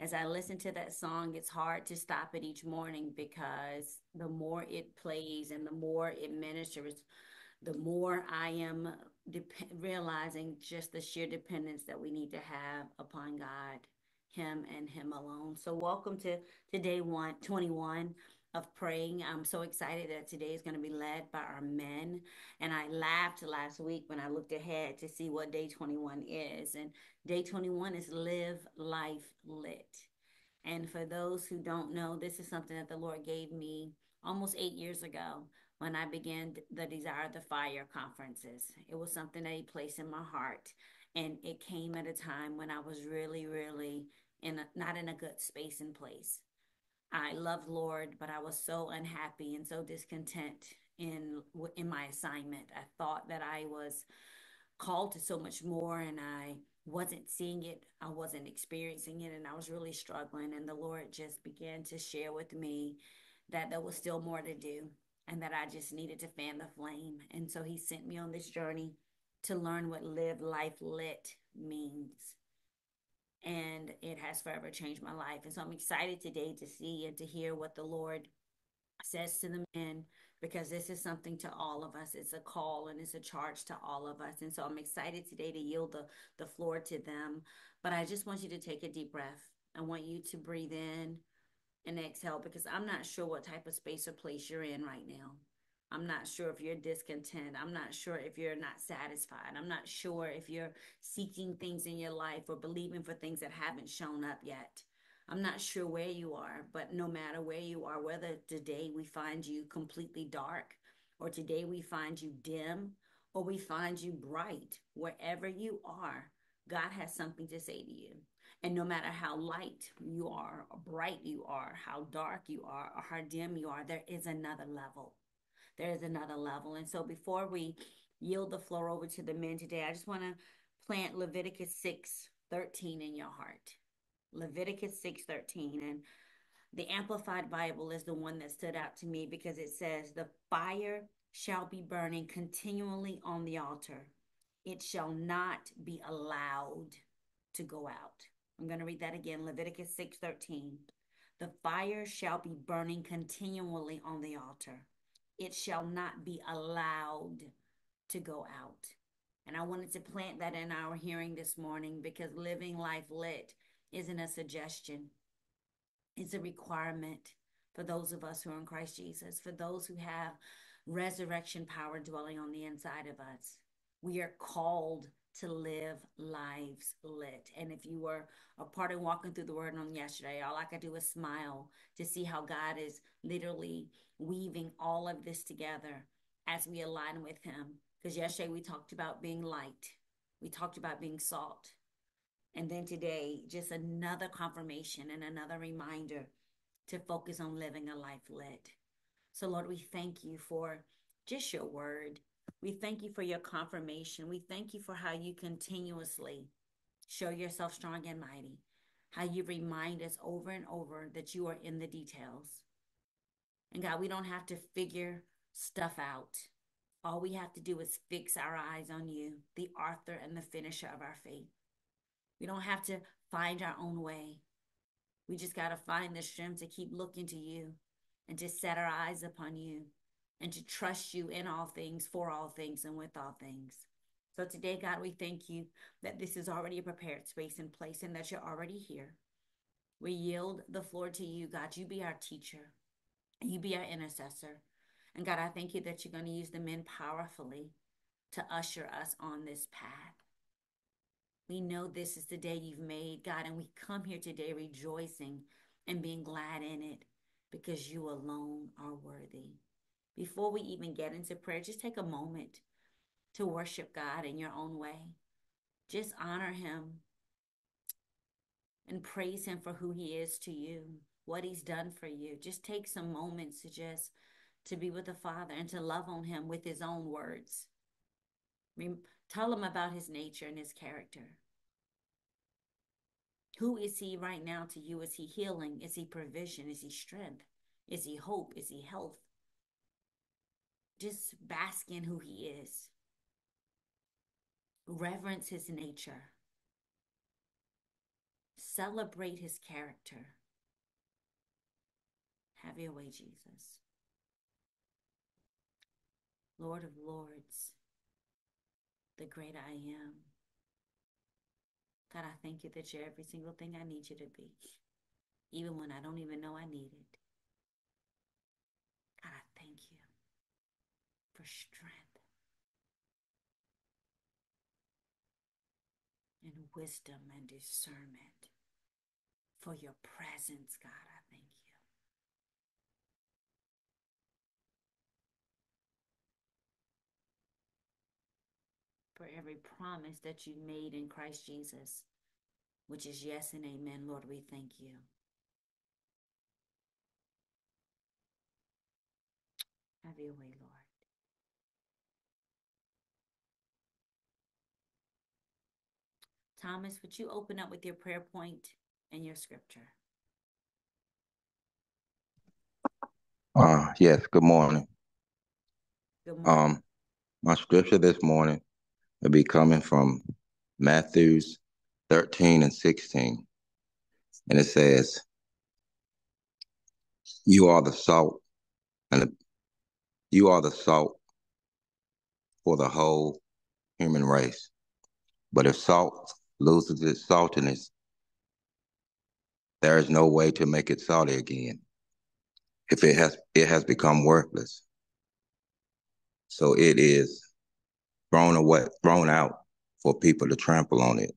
As I listen to that song, it's hard to stop it each morning because the more it plays and the more it ministers, the more I am realizing just the sheer dependence that we need to have upon God, Him and Him alone. So, welcome to, to day one, 21 of praying. I'm so excited that today is going to be led by our men. And I laughed last week when I looked ahead to see what day 21 is. And day 21 is Live Life Lit. And for those who don't know, this is something that the Lord gave me almost eight years ago when I began the Desire of the Fire conferences. It was something that He placed in my heart. And it came at a time when I was really, really in a, not in a good space and place. I loved Lord, but I was so unhappy and so discontent in in my assignment. I thought that I was called to so much more and I wasn't seeing it. I wasn't experiencing it and I was really struggling and the Lord just began to share with me that there was still more to do and that I just needed to fan the flame. And so he sent me on this journey to learn what live life lit means and it has forever changed my life. And so I'm excited today to see and to hear what the Lord says to the men because this is something to all of us. It's a call and it's a charge to all of us. And so I'm excited today to yield the, the floor to them. But I just want you to take a deep breath. I want you to breathe in and exhale because I'm not sure what type of space or place you're in right now. I'm not sure if you're discontent. I'm not sure if you're not satisfied. I'm not sure if you're seeking things in your life or believing for things that haven't shown up yet. I'm not sure where you are, but no matter where you are, whether today we find you completely dark or today we find you dim or we find you bright, wherever you are, God has something to say to you. And no matter how light you are, or bright you are, how dark you are, or how dim you are, there is another level there's another level. And so before we yield the floor over to the men today, I just want to plant Leviticus 6 13 in your heart. Leviticus 6 13. And the Amplified Bible is the one that stood out to me because it says, The fire shall be burning continually on the altar, it shall not be allowed to go out. I'm going to read that again Leviticus 6 13. The fire shall be burning continually on the altar it shall not be allowed to go out. And I wanted to plant that in our hearing this morning because living life lit isn't a suggestion, it's a requirement for those of us who are in Christ Jesus, for those who have resurrection power dwelling on the inside of us. We are called to live lives lit. And if you were a part of walking through the word on yesterday, all I could do was smile to see how God is literally weaving all of this together as we align with Him. Because yesterday we talked about being light, we talked about being salt. And then today, just another confirmation and another reminder to focus on living a life lit. So, Lord, we thank you for just your word. We thank you for your confirmation. We thank you for how you continuously show yourself strong and mighty, how you remind us over and over that you are in the details. And God, we don't have to figure stuff out. All we have to do is fix our eyes on you, the author and the finisher of our faith. We don't have to find our own way. We just got to find the strength to keep looking to you and to set our eyes upon you and to trust you in all things, for all things, and with all things. So today, God, we thank you that this is already a prepared space and place and that you're already here. We yield the floor to you, God. You be our teacher, you be our intercessor. And God, I thank you that you're going to use the men powerfully to usher us on this path. We know this is the day you've made, God, and we come here today rejoicing and being glad in it because you alone are worthy before we even get into prayer, just take a moment to worship God in your own way. Just honor Him and praise Him for who He is to you, what He's done for you. Just take some moments to just to be with the Father and to love on Him with His own words. Tell Him about His nature and His character. Who is He right now to you? Is He healing? Is He provision? Is He strength? Is He hope? Is He health? Just bask in who he is. Reverence his nature. Celebrate his character. Have your way, Jesus. Lord of Lords, the great I am. God, I thank you that you're every single thing I need you to be, even when I don't even know I need it. God, I thank you for strength and wisdom and discernment, for your presence, God. I thank you. for every promise that you made in Christ Jesus, which is yes and amen. Lord, we thank you. Have your way, Lord. Thomas, would you open up with your prayer point and your scripture? Uh, yes, good morning. Good morning. Um, my scripture this morning will be coming from Matthews 13 and 16. And it says, You are the salt, and the, you are the salt for the whole human race. But if salt loses its saltiness, there is no way to make it salty again. If it has it has become worthless. So it is thrown away, thrown out for people to trample on it.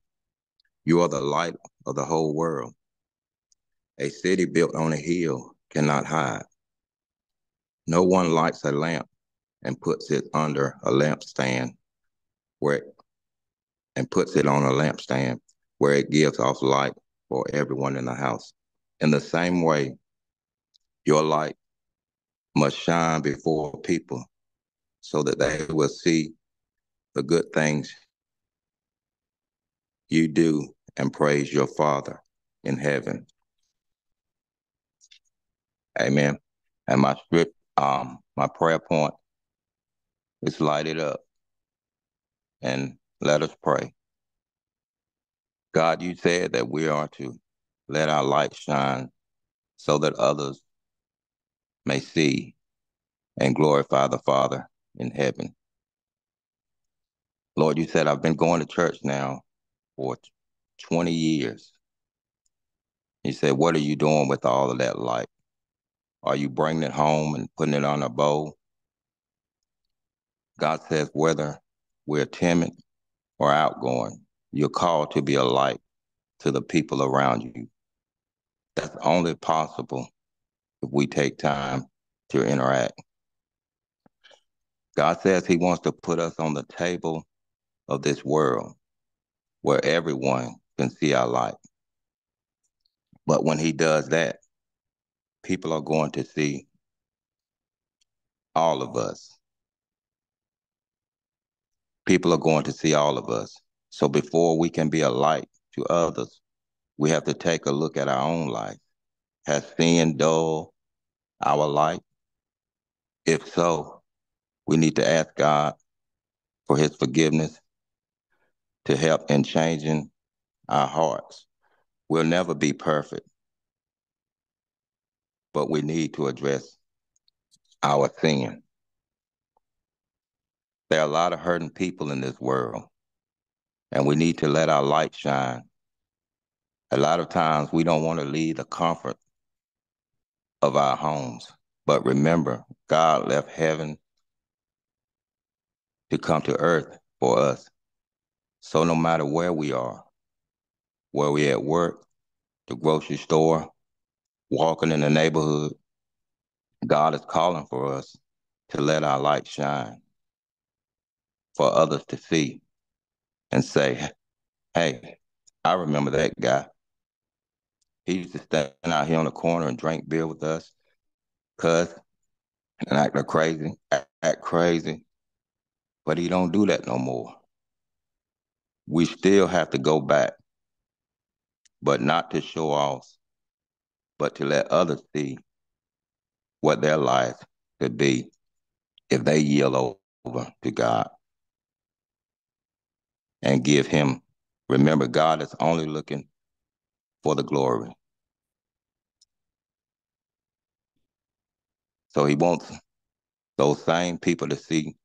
You are the light of the whole world. A city built on a hill cannot hide. No one lights a lamp and puts it under a lampstand where and puts it on a lampstand where it gives off light for everyone in the house. In the same way, your light must shine before people so that they will see the good things you do and praise your Father in heaven. Amen. And my script, um, my prayer point is light it up. And let us pray. God, you said that we are to let our light shine so that others may see and glorify the Father in heaven. Lord, you said I've been going to church now for 20 years. He said, What are you doing with all of that light? Are you bringing it home and putting it on a bowl? God says, whether we're timid or outgoing, you're called to be a light to the people around you. That's only possible if we take time to interact. God says He wants to put us on the table of this world where everyone can see our light. But when He does that, people are going to see all of us. People are going to see all of us. So before we can be a light to others, we have to take a look at our own life. Has sin dulled our light? If so, we need to ask God for his forgiveness to help in changing our hearts. We'll never be perfect, but we need to address our sin. There are a lot of hurting people in this world, and we need to let our light shine. A lot of times we don't want to leave the comfort of our homes, but remember, God left heaven to come to earth for us. So no matter where we are, where we are at work, the grocery store, walking in the neighborhood, God is calling for us to let our light shine for others to see and say, hey, I remember that guy. He used to stand out here on the corner and drink beer with us, cuss, and act like crazy, act, act crazy. But he don't do that no more. We still have to go back, but not to show off, but to let others see what their life could be if they yield over to God and give him remember God is only looking for the glory. So he wants those same people to see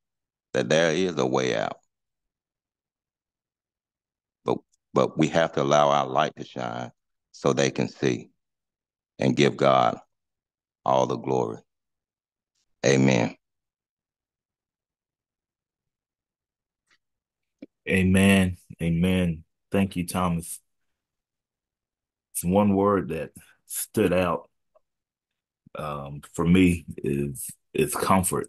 that there is a way out. But but we have to allow our light to shine so they can see and give God all the glory. Amen. Amen. Amen. Thank you, Thomas. It's one word that stood out um, for me is is comfort.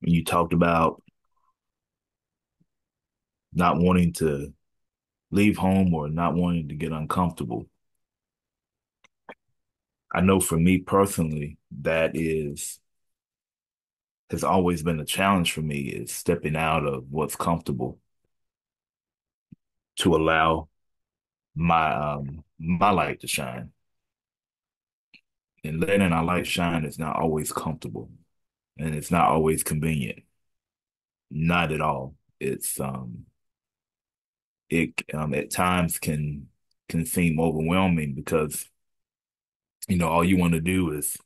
When you talked about not wanting to leave home or not wanting to get uncomfortable. I know for me personally, that is has always been a challenge for me is stepping out of what's comfortable to allow my um my light to shine. And letting our light shine is not always comfortable and it's not always convenient. Not at all. It's um it um at times can can seem overwhelming because you know all you want to do is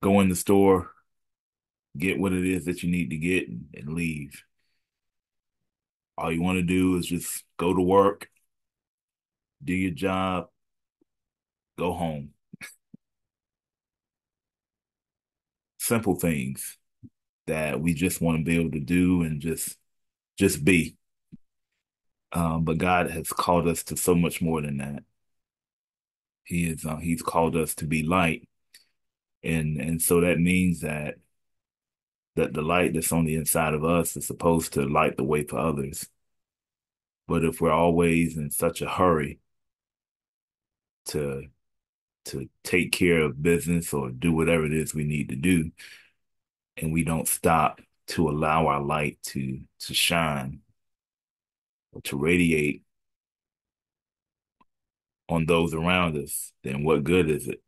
go in the store get what it is that you need to get and, and leave. All you want to do is just go to work, do your job, go home. Simple things that we just want to be able to do and just just be. Um, but God has called us to so much more than that. He is uh, He's called us to be light, and and so that means that that the light that's on the inside of us is supposed to light the way for others. But if we're always in such a hurry to to take care of business or do whatever it is we need to do, and we don't stop to allow our light to to shine or to radiate on those around us, then what good is it?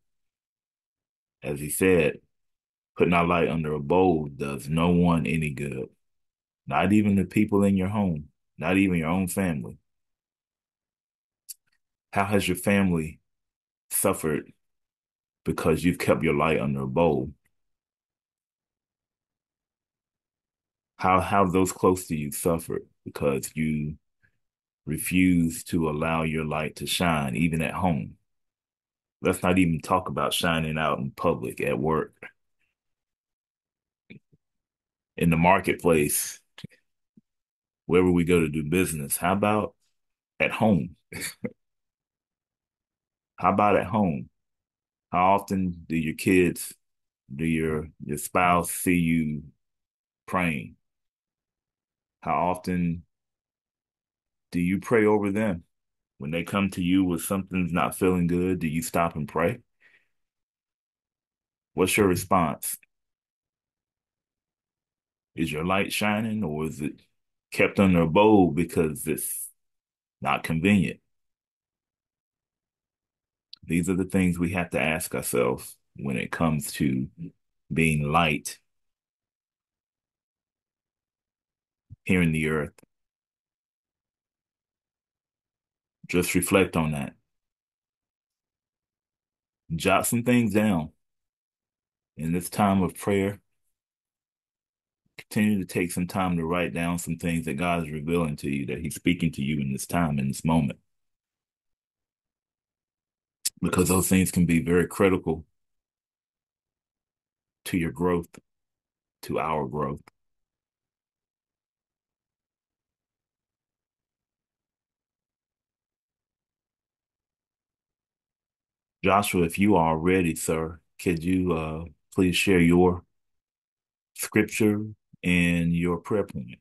As he said, Putting our light under a bowl does no one any good. Not even the people in your home, not even your own family. How has your family suffered because you've kept your light under a bowl? How have those close to you suffered because you refuse to allow your light to shine, even at home? Let's not even talk about shining out in public at work in the marketplace, wherever we go to do business. How about at home? How about at home? How often do your kids, do your your spouse see you praying? How often do you pray over them? When they come to you with something's not feeling good, do you stop and pray? What's your response? Is your light shining or is it kept under a bowl because it's not convenient? These are the things we have to ask ourselves when it comes to being light here in the earth. Just reflect on that. Jot some things down in this time of prayer continue to take some time to write down some things that God is revealing to you, that He's speaking to you in this time, in this moment. Because those things can be very critical to your growth, to our growth. Joshua, if you are ready, sir, could you uh, please share your scripture and your prayer point.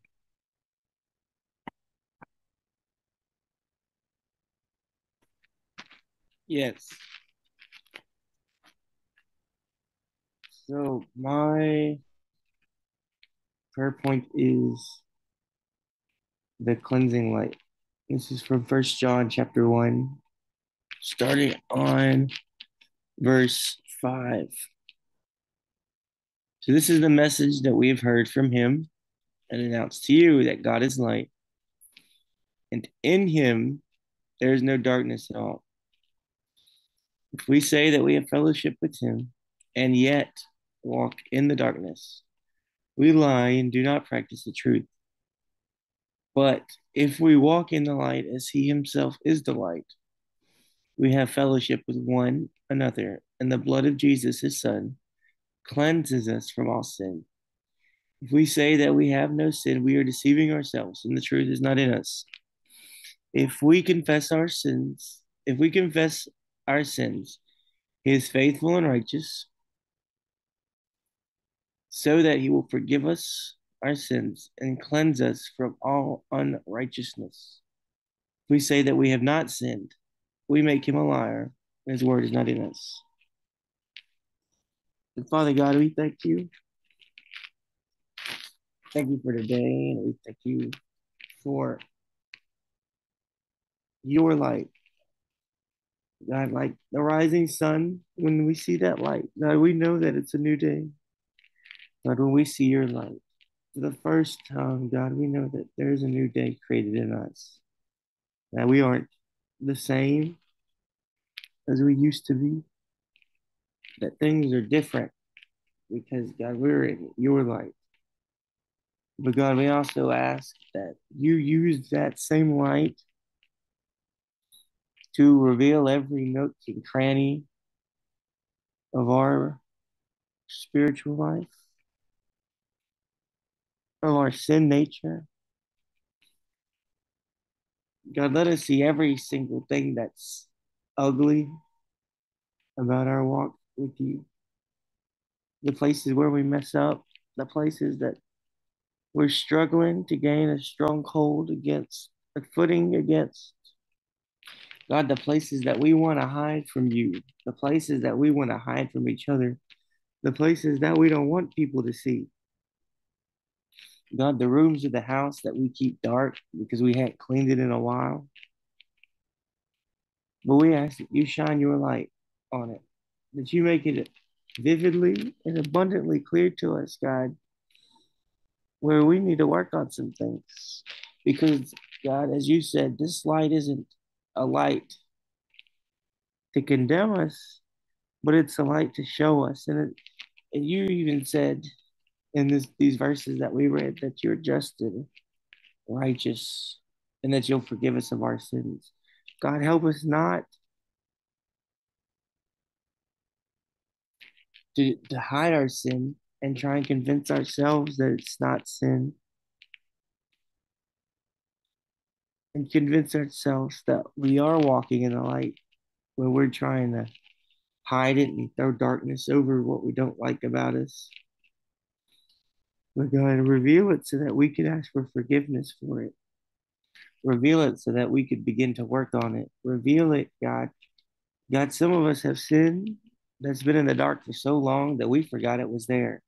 Yes. So my prayer point is the cleansing light. This is from First John chapter 1, starting on verse 5. So, this is the message that we have heard from him and announced to you that God is light, and in him there is no darkness at all. If we say that we have fellowship with him and yet walk in the darkness, we lie and do not practice the truth. But if we walk in the light as he himself is the light, we have fellowship with one another, and the blood of Jesus, his son, cleanses us from all sin. If we say that we have no sin, we are deceiving ourselves, and the truth is not in us. If we confess our sins, if we confess our sins, he is faithful and righteous, so that he will forgive us our sins and cleanse us from all unrighteousness. If we say that we have not sinned, we make him a liar, and his word is not in us. And Father God, we thank you. Thank you for today, and we thank you for your light. God, like the rising sun, when we see that light, God, we know that it's a new day. God, when we see your light, for the first time, God, we know that there's a new day created in us. That we aren't the same as we used to be. That things are different because, God, we're in your light. But God, we also ask that you use that same light to reveal every nook and cranny of our spiritual life, of our sin nature. God, let us see every single thing that's ugly about our walk with you. The places where we mess up, the places that we're struggling to gain a stronghold against, a footing against. God, the places that we want to hide from you, the places that we want to hide from each other, the places that we don't want people to see. God, the rooms of the house that we keep dark because we hadn't cleaned it in a while. But we ask that you shine your light on it, that you make it vividly and abundantly clear to us, God, where we need to work on some things. Because, God, as you said, this light isn't a light to condemn us, but it's a light to show us. And, it, and you even said in this, these verses that we read that you're just and righteous and that you'll forgive us of our sins. God, help us not to, to hide our sin and try and convince ourselves that it's not sin. And convince ourselves that we are walking in the light when we're trying to hide it and throw darkness over what we don't like about us. We're going to reveal it so that we can ask for forgiveness for it. Reveal it so that we could begin to work on it. Reveal it, God. God, some of us have sinned that's been in the dark for so long that we forgot it was there.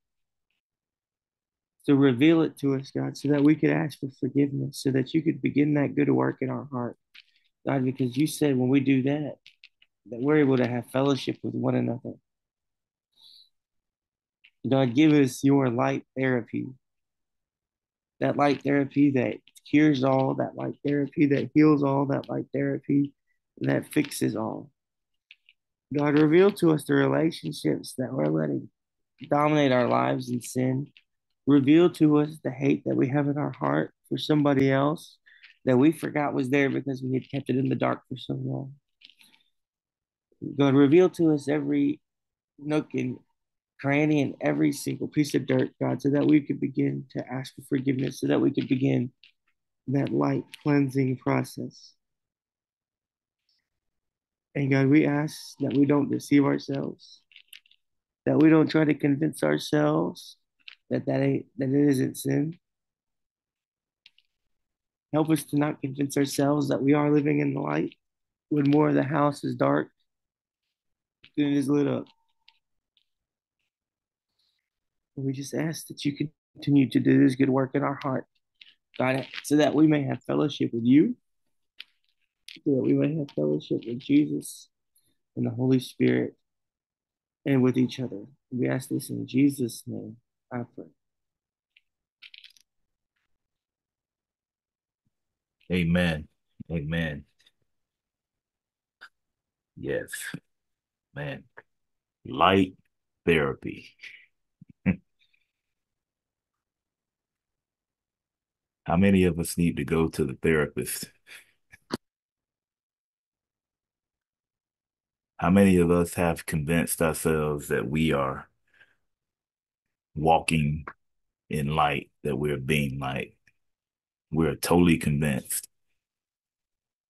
So reveal it to us, God, so that we could ask for forgiveness, so that you could begin that good work in our heart. God, because you said when we do that, that we're able to have fellowship with one another. God, give us your light therapy. That light therapy that cures all, that light therapy that heals all, that light therapy that fixes all. God, reveal to us the relationships that we're letting dominate our lives in sin. Reveal to us the hate that we have in our heart for somebody else that we forgot was there because we had kept it in the dark for so long. God, reveal to us every nook and cranny and every single piece of dirt, God, so that we could begin to ask for forgiveness, so that we could begin that light cleansing process. And God, we ask that we don't deceive ourselves, that we don't try to convince ourselves that that, ain't, that it isn't sin. Help us to not convince ourselves that we are living in the light when more of the house is dark than it is lit up. And we just ask that you continue to do this good work in our heart, God, so that we may have fellowship with you, that we may have fellowship with Jesus and the Holy Spirit and with each other. We ask this in Jesus' name. I pray. Amen. Amen. Yes. Man. Light therapy. How many of us need to go to the therapist? How many of us have convinced ourselves that we are walking in light, that we're being light? We're totally convinced.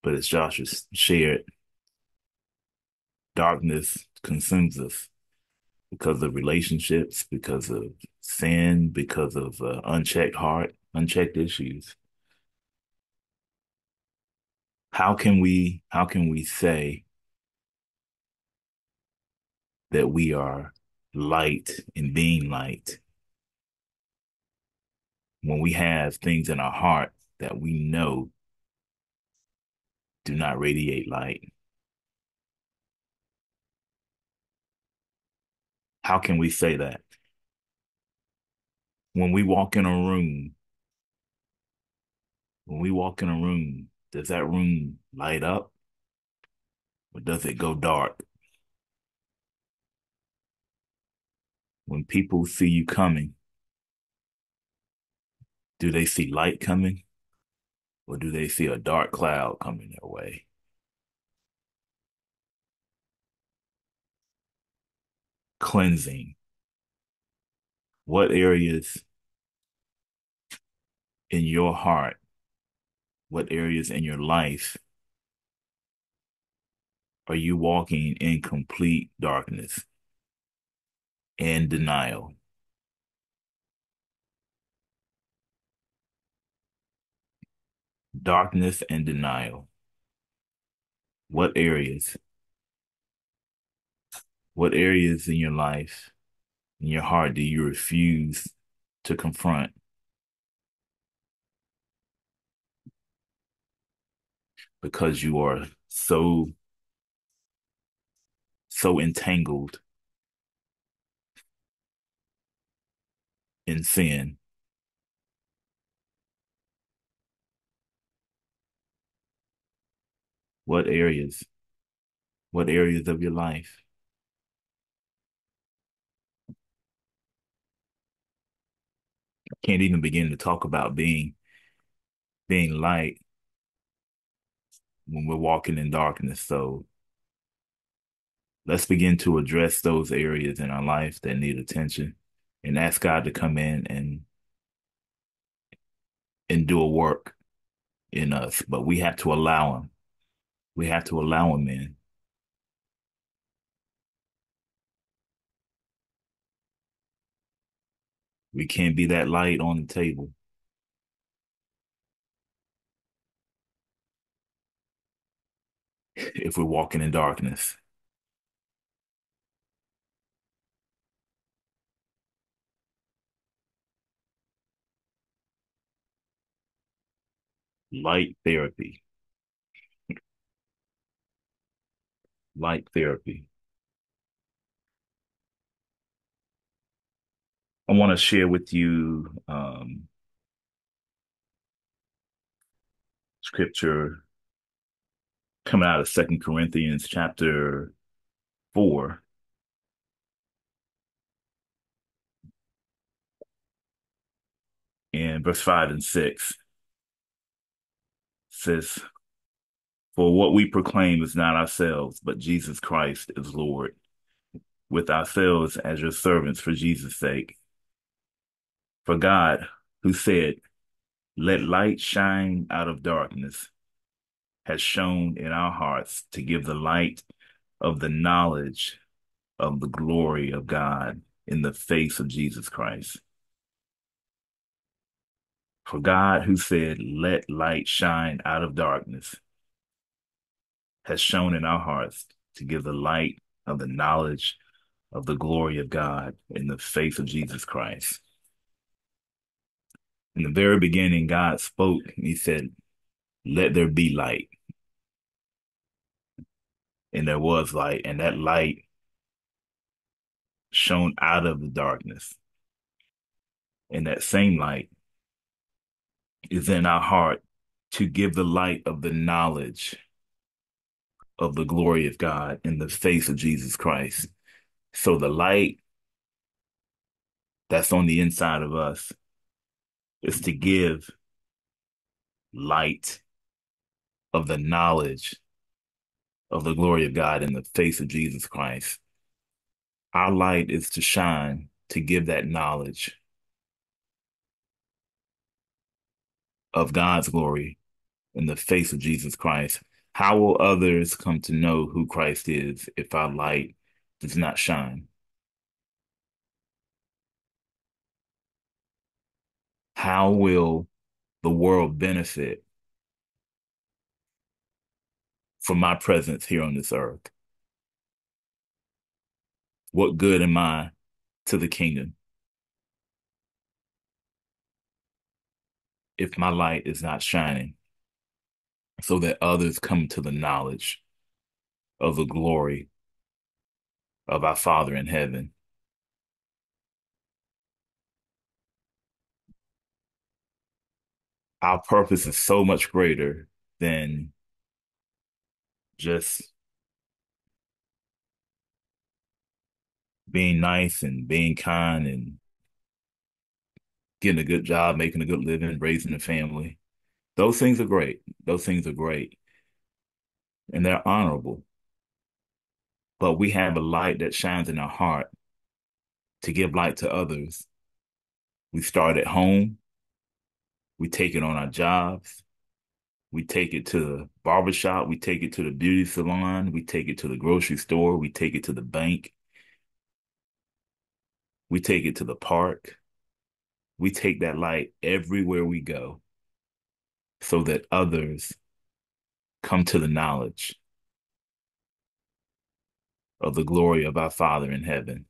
But as Josh has shared, darkness consumes us because of relationships, because of sin, because of uh, unchecked heart, unchecked issues. How can we how can we say that we are light and being light when we have things in our heart that we know do not radiate light? How can we say that? When we walk in a room, when we walk in a room, does that room light up or does it go dark? When people see you coming, do they see light coming or do they see a dark cloud coming their way? Cleansing. What areas in your heart, what areas in your life are you walking in complete darkness and denial? Darkness and denial. What areas? What areas in your life, in your heart, do you refuse to confront? Because you are so, so entangled in sin. What areas? What areas of your life? Can't even begin to talk about being being light when we're walking in darkness. So let's begin to address those areas in our life that need attention and ask God to come in and and do a work in us. But we have to allow him. We have to allow him in. We can't be that light on the table. If we're walking in darkness. Light therapy. Light therapy. I want to share with you um, scripture coming out of Second Corinthians chapter four. And verse five and six says, For what we proclaim is not ourselves, but Jesus Christ is Lord, with ourselves as your servants for Jesus' sake. For God, who said, Let light shine out of darkness, has shone in our hearts to give the light of the knowledge of the glory of God in the face of Jesus Christ. For God, who said, Let light shine out of darkness, has shone in our hearts to give the light of the knowledge of the glory of God in the face of Jesus Christ. In the very beginning, God spoke and he said, Let there be light. And there was light, and that light shone out of the darkness. And that same light is in our heart to give the light of the knowledge of the glory of God in the face of Jesus Christ. So the light that's on the inside of us is to give light of the knowledge of the glory of God in the face of Jesus Christ. Our light is to shine to give that knowledge of God's glory in the face of Jesus Christ. How will others come to know who Christ is if our light does not shine? How will the world benefit from my presence here on this earth? What good am I to the kingdom if my light is not shining so that others come to the knowledge of the glory of our Father in heaven? Our purpose is so much greater than just being nice and being kind and getting a good job, making a good living, raising a family. Those things are great. Those things are great. And they're honorable. But we have a light that shines in our heart to give light to others. We start at home. We take it on our jobs. We take it to the barbershop. We take it to the beauty salon. We take it to the grocery store. We take it to the bank. We take it to the park. We take that light everywhere we go so that others come to the knowledge of the glory of our Father in heaven.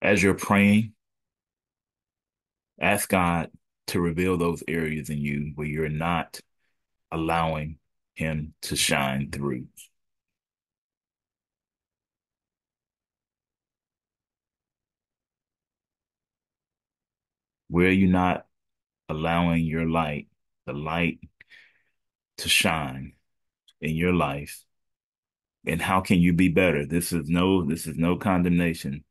As you're praying, ask God to reveal those areas in you where you're not allowing Him to shine through. Where are you not allowing your light, the light to shine in your life? And how can you be better? This is no, this is no condemnation.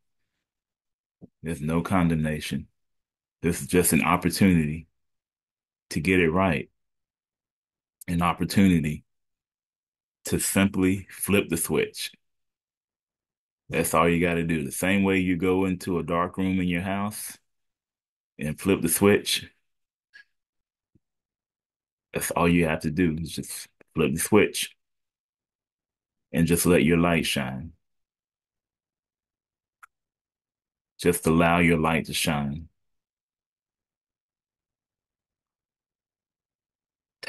There's no condemnation. This is just an opportunity to get it right. An opportunity to simply flip the switch. That's all you got to do. The same way you go into a dark room in your house and flip the switch. That's all you have to do is just flip the switch and just let your light shine. Just allow your light to shine.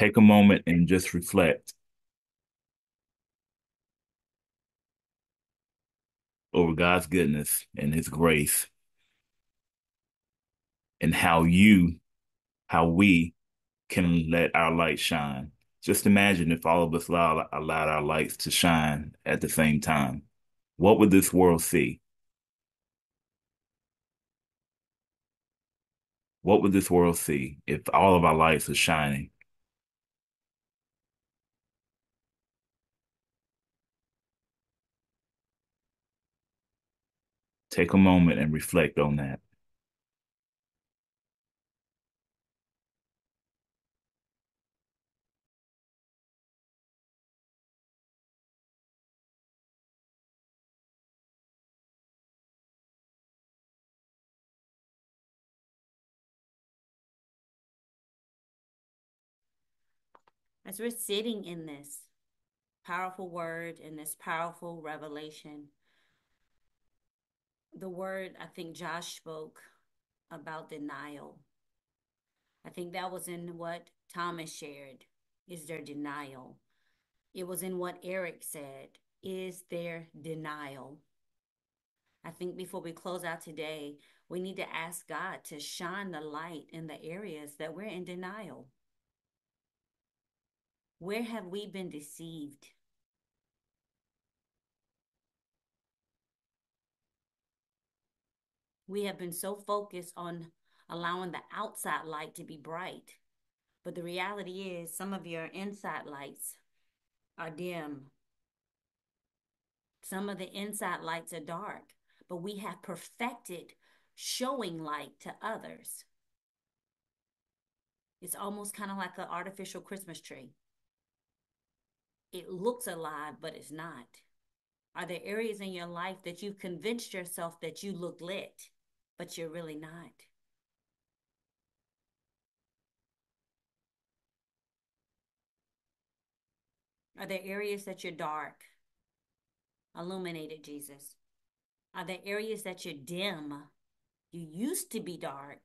Take a moment and just reflect over God's goodness and his grace and how you, how we can let our light shine. Just imagine if all of us allowed, allowed our lights to shine at the same time. What would this world see? What would this world see if all of our lights are shining? Take a moment and reflect on that. as we're sitting in this powerful word and this powerful revelation, the word I think Josh spoke about denial. I think that was in what Thomas shared. Is there denial? It was in what Eric said. Is there denial? I think before we close out today, we need to ask God to shine the light in the areas that we're in denial. Where have we been deceived? We have been so focused on allowing the outside light to be bright. But the reality is, some of your inside lights are dim. Some of the inside lights are dark, but we have perfected showing light to others. It's almost kind of like an artificial Christmas tree. It looks alive, but it's not. Are there areas in your life that you've convinced yourself that you look lit? But you're really not. Are there areas that you're dark? Illuminated, Jesus. Are there areas that you're dim? You used to be dark.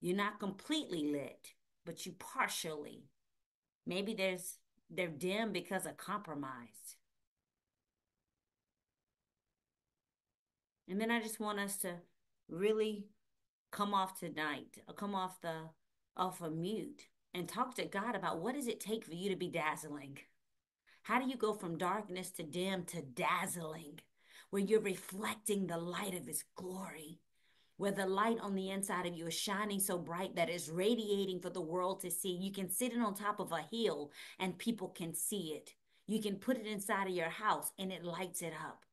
You're not completely lit, but you partially. Maybe there's they're dim because of compromise. And then I just want us to really come off tonight, or come off the off a mute and talk to God about what does it take for you to be dazzling? How do you go from darkness to dim to dazzling, where you're reflecting the light of His glory? Where the light on the inside of you is shining so bright that it's radiating for the world to see. You can sit it on top of a hill and people can see it. You can put it inside of your house and it lights it up.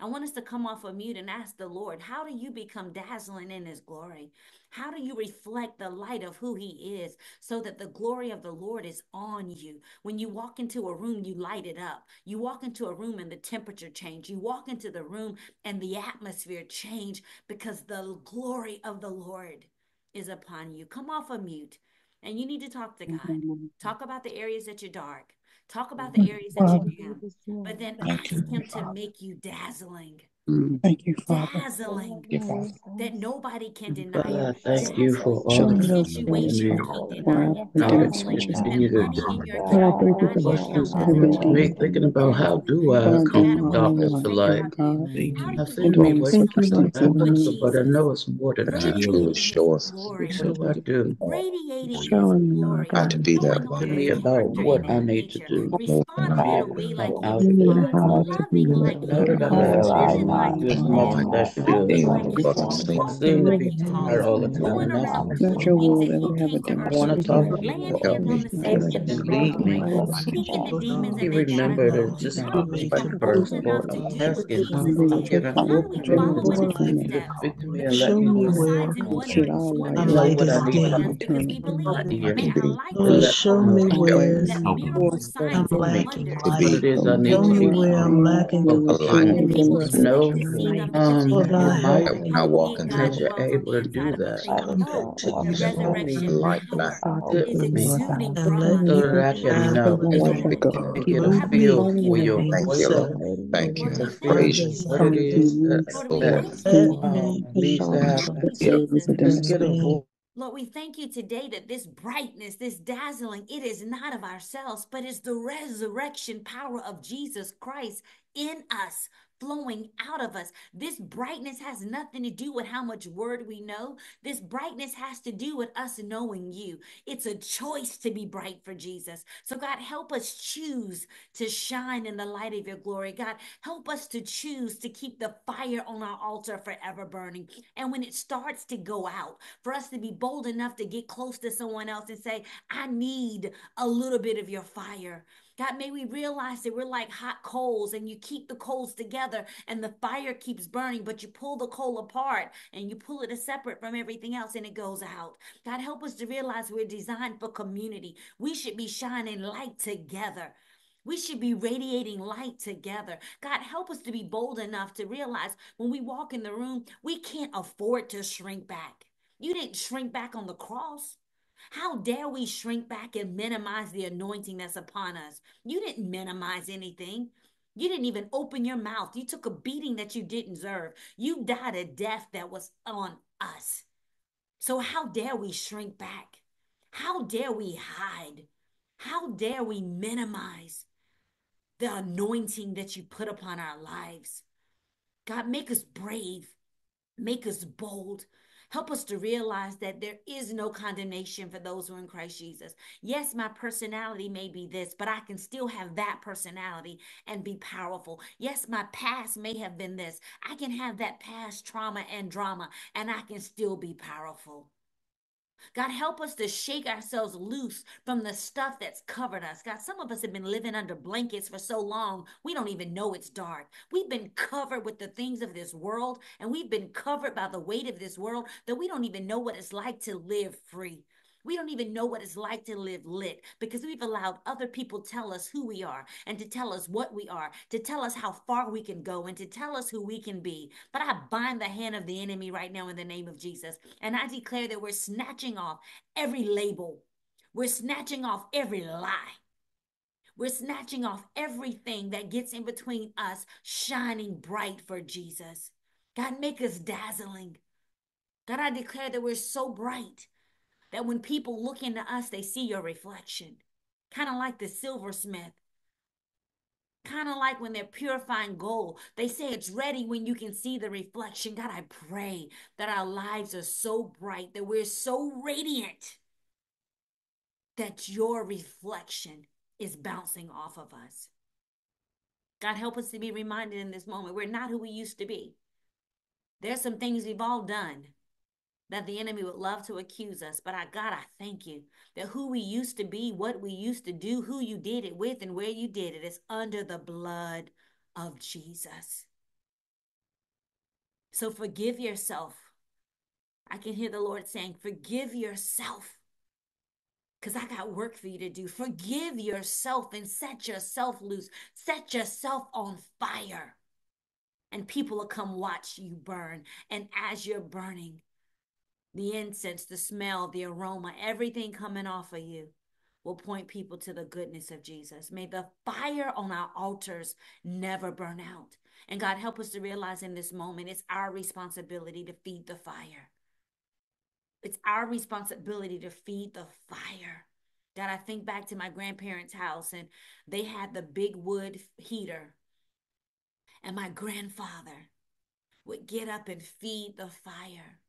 I want us to come off of mute and ask the Lord, how do you become dazzling in his glory? How do you reflect the light of who he is so that the glory of the Lord is on you? When you walk into a room, you light it up. You walk into a room and the temperature change. You walk into the room and the atmosphere change because the glory of the Lord is upon you. Come off of mute and you need to talk to God. Talk about the areas that you're dark. Talk about the mm-hmm. areas that you do, but then ask Him to make you dazzling. Mm. Thank you, Father. Dazzling. Thank you, Father. That nobody can deny. Father, thank you for all the me those situation areas can't where deny. I it. forget Dazzling. it's And you to money in your Lord, I account thank you for not the be things counted. that you me thinking about how do I come do No from matter what know, darkness to light. about God, you. Thank How you. do I you seem and to be I reflect thank wasting you, the Lord, time, for light but I know it's more than But you that. truly show us glory. what What do I do? Showing me, Lord glory. to be that Showing way. off To his me about what I need to do. Responding in a way like Go he out Show me there. responds. how to be Loving like that I'm loves. Not Living like do as he much lives. as I And should. Talking then like you he go to talks. sleep. I Talking seem to like be he tired the time, Going and that's around let doing your will that that we have a I want to talk to demonstration Laying people Help hands on me. the of sick the and the to lead suffering. me. demonstration Speaking to demons He and they remember to just How do we be the become bold first enough Lord. to I'm do what asking um, Jesus that we did? take given How do we follow in opportunities his from opportunity it. to footsteps? speak to me and Because let me Show know me where Should wonders, our light our wonders know are light what I is coming need to upon dim. us shine because we turn believe. hear May can our be light to Lord, be let show me where always that Help us. miracle force us I'm lacking wonders to what be I will need Show to me be manifest where in I'm our doing. life. lacking a, the a light That And opportunity people to to expect know to see the um physical it provide. signs, might that when I walk big into a God that you're room, dwells on the able to do that. They know to the just walk Show me, the light power back. tip is me exuding and from let us. me so that I can have know I It's want Help it to me. evident. and get a Move God, we me feel thank you for for your. Thank you, Lord. Thank you. We thank you, praise you. what it Jesus. Come to is that use Lord, we Lord, that thank you, let Jesus. me um and needs to showing us Thank happen. you, that it was Jesus. a Just get a voice. Lord, we thank you today that this brightness, this dazzling, it is not of ourselves, but it's the resurrection power of Jesus Christ in us, flowing out of us. This brightness has nothing to do with how much word we know. This brightness has to do with us knowing you. It's a choice to be bright for Jesus. So, God, help us choose to shine in the light of your glory. God, help us to choose to keep the fire on our altar forever burning. And when it starts to go out, for us to be bold enough to get close to someone else and say, I need a little bit of your fire. God, may we realize that we're like hot coals and you keep the coals together and the fire keeps burning, but you pull the coal apart and you pull it separate from everything else and it goes out. God, help us to realize we're designed for community. We should be shining light together. We should be radiating light together. God, help us to be bold enough to realize when we walk in the room, we can't afford to shrink back. You didn't shrink back on the cross. How dare we shrink back and minimize the anointing that's upon us? You didn't minimize anything. You didn't even open your mouth. You took a beating that you didn't deserve. You died a death that was on us. So, how dare we shrink back? How dare we hide? How dare we minimize the anointing that you put upon our lives? God, make us brave, make us bold. Help us to realize that there is no condemnation for those who are in Christ Jesus. Yes, my personality may be this, but I can still have that personality and be powerful. Yes, my past may have been this. I can have that past trauma and drama, and I can still be powerful. God, help us to shake ourselves loose from the stuff that's covered us. God, some of us have been living under blankets for so long, we don't even know it's dark. We've been covered with the things of this world, and we've been covered by the weight of this world that we don't even know what it's like to live free. We don't even know what it's like to live lit because we've allowed other people tell us who we are and to tell us what we are, to tell us how far we can go and to tell us who we can be. But I bind the hand of the enemy right now in the name of Jesus. And I declare that we're snatching off every label. We're snatching off every lie. We're snatching off everything that gets in between us shining bright for Jesus. God, make us dazzling. God, I declare that we're so bright that when people look into us, they see your reflection. Kind of like the silversmith. Kind of like when they're purifying gold. They say it's ready when you can see the reflection. God, I pray that our lives are so bright, that we're so radiant, that your reflection is bouncing off of us. God, help us to be reminded in this moment we're not who we used to be. There's some things we've all done that the enemy would love to accuse us. But I, God, I thank you that who we used to be, what we used to do, who you did it with, and where you did it is under the blood of Jesus. So forgive yourself. I can hear the Lord saying, Forgive yourself. Because I got work for you to do. Forgive yourself and set yourself loose. Set yourself on fire. And people will come watch you burn. And as you're burning, the incense, the smell, the aroma, everything coming off of you will point people to the goodness of Jesus. May the fire on our altars never burn out. And God, help us to realize in this moment it's our responsibility to feed the fire. It's our responsibility to feed the fire. God, I think back to my grandparents' house and they had the big wood heater. And my grandfather would get up and feed the fire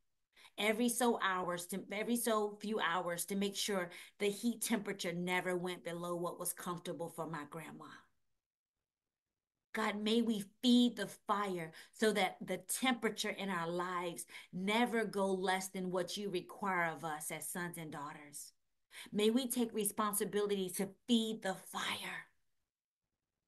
every so hours to every so few hours to make sure the heat temperature never went below what was comfortable for my grandma. God, may we feed the fire so that the temperature in our lives never go less than what you require of us as sons and daughters. May we take responsibility to feed the fire.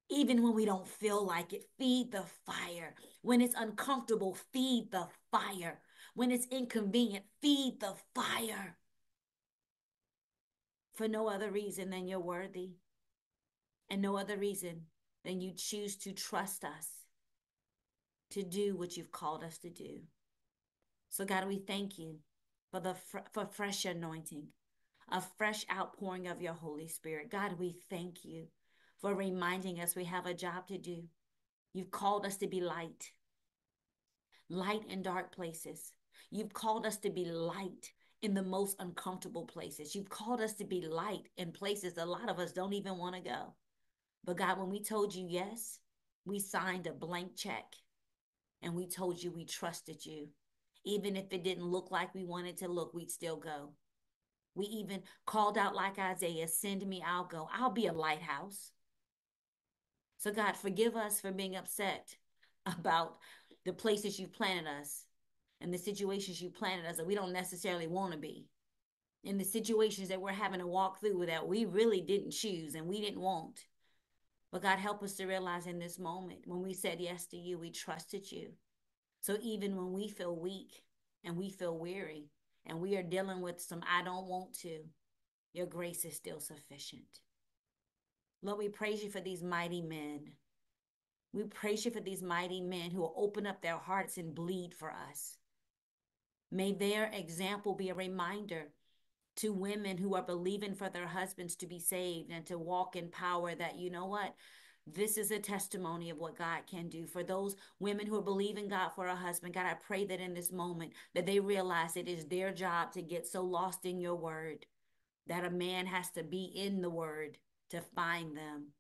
Even when we don't feel like it, feed the fire. When it's uncomfortable, feed the fire. When it's inconvenient, feed the fire. For no other reason than you're worthy, and no other reason than you choose to trust us to do what you've called us to do. So, God, we thank you for the for fresh anointing, a fresh outpouring of your Holy Spirit. God, we thank you for reminding us we have a job to do. You've called us to be light, light in dark places. You've called us to be light in the most uncomfortable places. You've called us to be light in places a lot of us don't even want to go. But God, when we told you yes, we signed a blank check and we told you we trusted you. Even if it didn't look like we wanted to look, we'd still go. We even called out like Isaiah, send me, I'll go. I'll be a lighthouse. So, God, forgive us for being upset about the places you've planted us and the situations you planted us that we don't necessarily want to be in the situations that we're having to walk through that we really didn't choose and we didn't want. But God, help us to realize in this moment when we said yes to you, we trusted you. So even when we feel weak and we feel weary and we are dealing with some I don't want to, your grace is still sufficient. Lord, we praise you for these mighty men. We praise you for these mighty men who will open up their hearts and bleed for us. May their example be a reminder to women who are believing for their husbands to be saved and to walk in power that, you know what? This is a testimony of what God can do. For those women who are believing God for a husband, God, I pray that in this moment that they realize it is their job to get so lost in your word that a man has to be in the word to find them.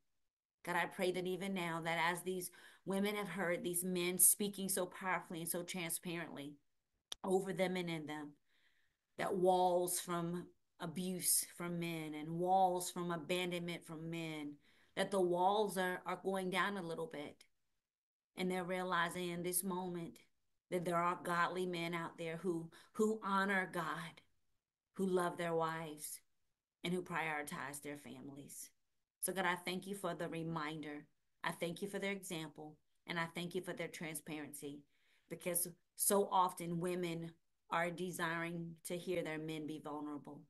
God, I pray that even now that as these women have heard these men speaking so powerfully and so transparently, over them and in them. That walls from abuse from men and walls from abandonment from men, that the walls are, are going down a little bit. And they're realizing in this moment that there are godly men out there who who honor God, who love their wives, and who prioritize their families. So God, I thank you for the reminder. I thank you for their example, and I thank you for their transparency because so often women are desiring to hear their men be vulnerable.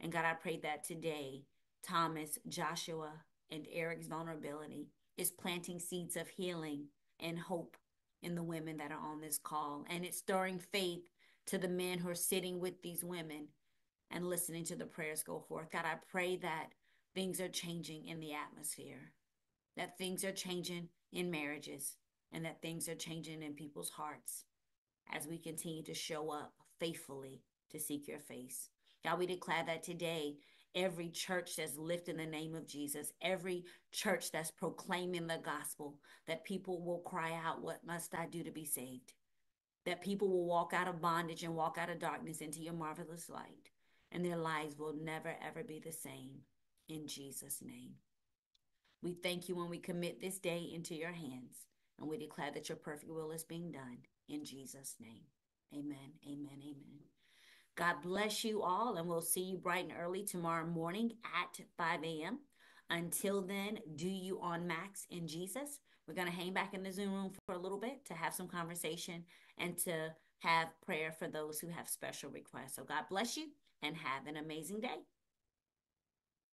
And God, I pray that today, Thomas, Joshua, and Eric's vulnerability is planting seeds of healing and hope in the women that are on this call. And it's stirring faith to the men who are sitting with these women and listening to the prayers go forth. God, I pray that things are changing in the atmosphere, that things are changing in marriages, and that things are changing in people's hearts as we continue to show up faithfully to seek your face. God, we declare that today every church that's lifting the name of Jesus, every church that's proclaiming the gospel, that people will cry out, What must I do to be saved? That people will walk out of bondage and walk out of darkness into your marvelous light, and their lives will never, ever be the same. In Jesus' name. We thank you when we commit this day into your hands, and we declare that your perfect will is being done. In Jesus' name. Amen. Amen. Amen. God bless you all, and we'll see you bright and early tomorrow morning at 5 a.m. Until then, do you on max in Jesus? We're going to hang back in the Zoom room for a little bit to have some conversation and to have prayer for those who have special requests. So, God bless you and have an amazing day.